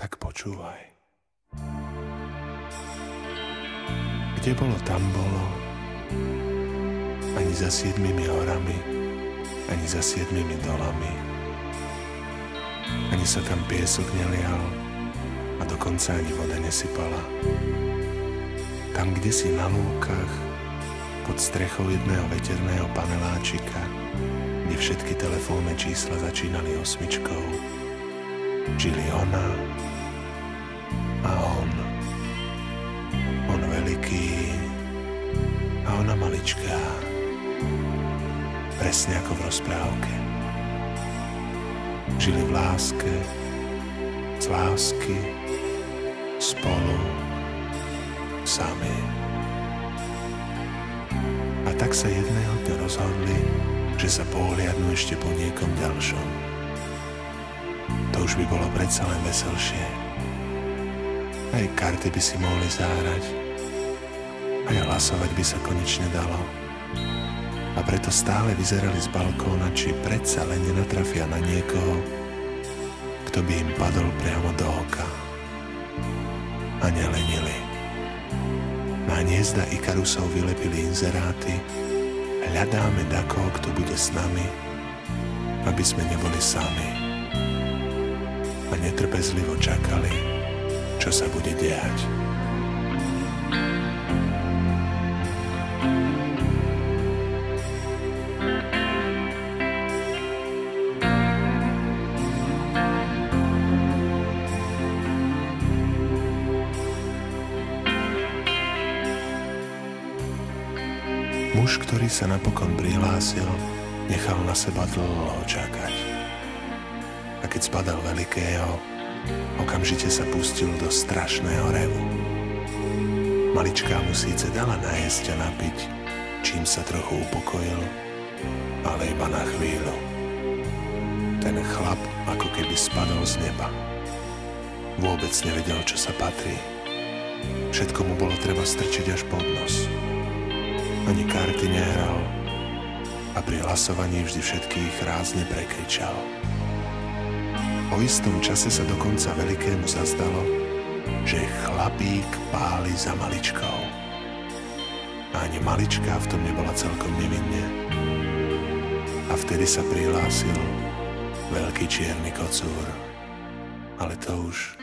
tak počúvaj. Kde bolo, tam bolo, ani za siedmimi horami, ani za siedmimi dolami. Ani sa tam piesok nelial a dokonca ani voda nesypala. Tam, kde si na lúkach, pod strechou jedného veterného paneláčika, kde všetky telefónne čísla začínali osmičkou, žili ona a on. On veľký a ona maličká. Presne ako v rozprávke. Žili v láske, z lásky, spolu, sami. A tak sa jedného dňa rozhodli, že sa pohliadnú ešte po niekom ďalšom. To už by bolo predsa len veselšie. Aj karty by si mohli zahrať. Aj hlasovať by sa konečne dalo. A preto stále vyzerali z balkóna, či predsa len nenatrafia na niekoho, kto by im padol priamo do oka. A nelenili. Na hniezda Ikarusov vylepili inzeráty, hľadáme dakoho, kto bude s nami, aby sme neboli sami. A netrpezlivo čakali, čo sa bude diať. Muž, ktorý sa napokon prihlásil, nechal na seba dlho čakať. A keď spadal veľkého, okamžite sa pustil do strašného revu. Maličká mu síce dala najesť a napiť, čím sa trochu upokojil, ale iba na chvíľu. Ten chlap ako keby spadol z neba. Vôbec nevedel, čo sa patrí. Všetko mu bolo treba strčiť až pod nos ani karty nehral a pri hlasovaní vždy všetkých rázne prekričal. O istom čase sa dokonca veľkému zazdalo, že chlapík páli za maličkou. Ani malička v tom nebola celkom nevinne. A vtedy sa prihlásil veľký čierny kocúr. Ale to už